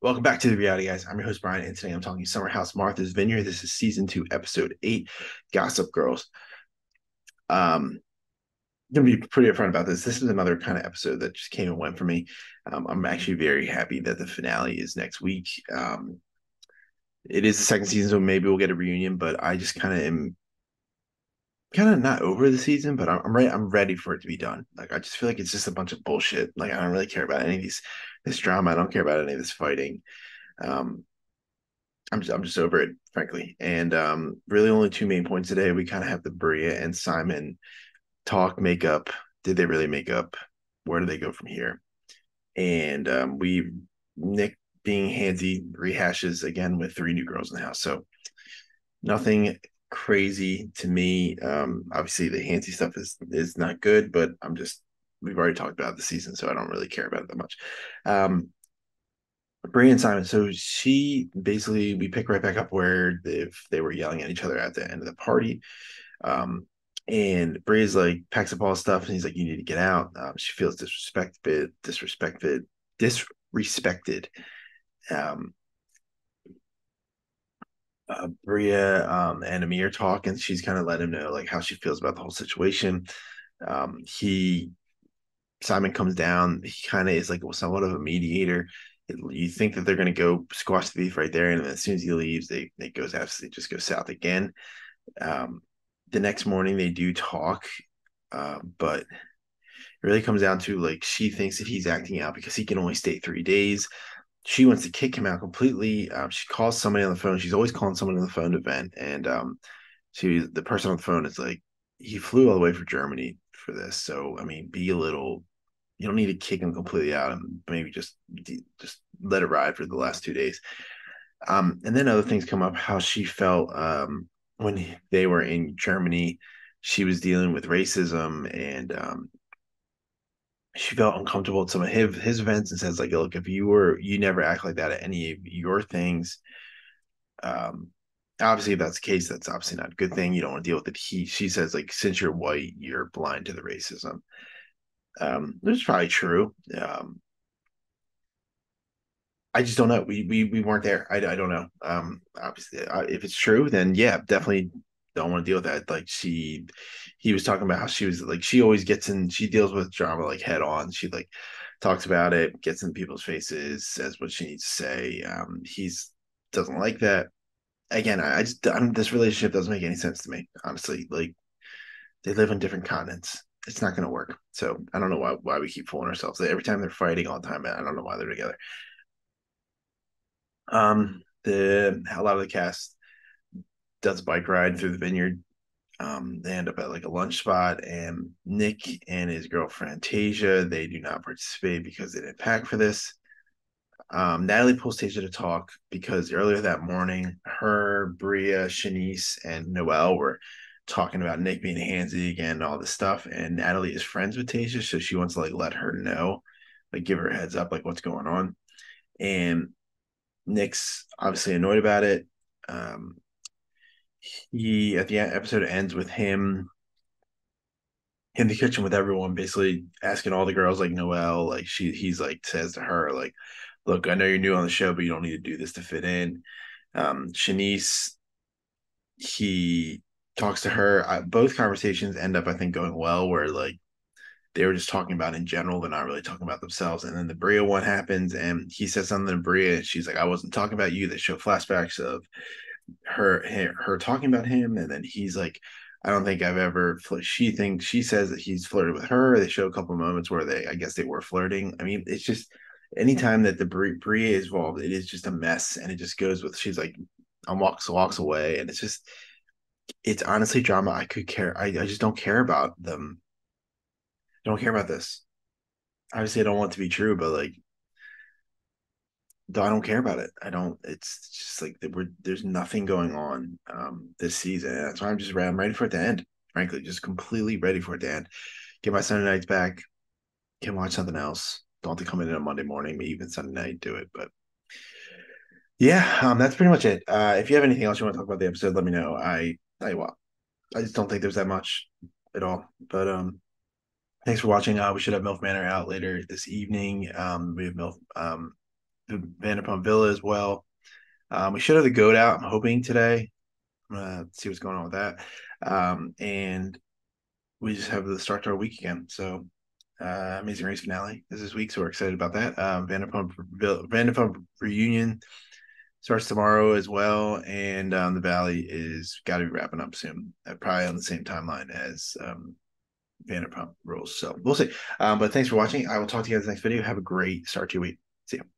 Welcome back to the reality, guys. I'm your host Brian, and today I'm talking Summer House Martha's Vineyard. This is season two, episode eight, Gossip Girls. Um, I'm gonna be pretty upfront about this. This is another kind of episode that just came and went for me. Um, I'm actually very happy that the finale is next week. Um, it is the second season, so maybe we'll get a reunion. But I just kind of am kind of not over the season, but I'm, I'm ready. I'm ready for it to be done. Like I just feel like it's just a bunch of bullshit. Like I don't really care about any of these this drama. I don't care about any of this fighting. Um, I'm just, I'm just over it, frankly. And um, really, only two main points today. We kind of have the Bria and Simon talk, make up. Did they really make up? Where do they go from here? And um, we Nick being handsy rehashes again with three new girls in the house. So nothing crazy to me. Um, obviously, the handsy stuff is is not good, but I'm just we've already talked about the season, so I don't really care about it that much. Um, Bria and Simon. So she basically we pick right back up where they they were yelling at each other at the end of the party. Um, and Bria's like packs up all stuff, and he's like, "You need to get out." Um, she feels disrespected, disrespected, disrespected. Um, uh, Bria um, and Amir talk, and she's kind of let him know like how she feels about the whole situation. Um, he Simon comes down, he kind of is like somewhat of a mediator. You think that they're going to go squash the beef right there, and as soon as he leaves, they it goes absolutely just goes south again. Um, the next morning they do talk, uh, but it really comes down to like she thinks that he's acting out because he can only stay three days she wants to kick him out completely. Um, she calls somebody on the phone. She's always calling someone on the phone to vent, and um, she the person on the phone is like, he flew all the way from Germany for this. So I mean, be a little. You don't need to kick him completely out, and maybe just just let it ride for the last two days. Um, and then other things come up. How she felt um, when they were in Germany. She was dealing with racism and um, she felt uncomfortable at some of his his events and says like look if you were you never act like that at any of your things um obviously if that's the case that's obviously not a good thing you don't want to deal with it he she says like since you're white you're blind to the racism um which is probably true um I just don't know. We we we weren't there. I, I don't know. Um, obviously, uh, if it's true, then yeah, definitely don't want to deal with that. Like she, he was talking about how she was like she always gets in. She deals with drama like head on. She like talks about it, gets in people's faces, says what she needs to say. Um, he's doesn't like that. Again, I, I just I'm, this relationship doesn't make any sense to me. Honestly, like they live on different continents. It's not going to work. So I don't know why why we keep fooling ourselves. Every time they're fighting all the time, I don't know why they're together. Um, the a lot of the cast does bike ride through the vineyard. Um, they end up at like a lunch spot, and Nick and his girlfriend Tasia they do not participate because they didn't pack for this. Um, Natalie pulls Tasia to talk because earlier that morning, her, Bria, Shanice, and Noelle were talking about Nick being handsy again and all this stuff. And Natalie is friends with Tasia, so she wants to like let her know, like give her a heads up, like what's going on. And Nick's obviously annoyed about it. Um, he at the episode ends with him in the kitchen with everyone, basically asking all the girls like Noelle, like she he's like says to her, like, look, I know you're new on the show, but you don't need to do this to fit in. Um, Shanice, he talks to her. I, both conversations end up, I think, going well, where like they were just talking about in general, they're not really talking about themselves. And then the Bria one happens, and he says something to Bria, and she's like, I wasn't talking about you. They show flashbacks of her her talking about him, and then he's like, I don't think I've ever. She thinks she says that he's flirted with her. They show a couple moments where they, I guess, they were flirting. I mean, it's just anytime that the Bria is involved, it is just a mess, and it just goes with. She's like, I'm walks walks away, and it's just, it's honestly drama. I could care. I, I just don't care about them. I don't care about this. Obviously, I don't want it to be true, but like I don't care about it. I don't. It's just like we're, there's nothing going on um, this season. That's why I'm just ready. I'm ready for it to end. Frankly, just completely ready for it to end. Get my Sunday nights back. Can watch something else. Don't have to come in on Monday morning, maybe even Sunday night do it. But yeah, um, that's pretty much it. Uh, if you have anything else you want to talk about the episode, let me know. I I well, I just don't think there's that much at all. But um, thanks for watching. Uh, we should have MILF Manor out later this evening. Um, we have MILF um Vanderpump Villa as well. Um, we should have the goat out. I'm hoping today. I'm gonna see what's going on with that. Um, and we just have the start to our week again. So uh, Amazing Race finale is this week, so we're excited about that. Um, Vanderpump Vanderpump reunion starts tomorrow as well, and um, the Valley is got to be wrapping up soon, uh, probably on the same timeline as um, Vanderpump Rules. So we'll see. Um, but thanks for watching. I will talk to you guys next video. Have a great start to your week. See you.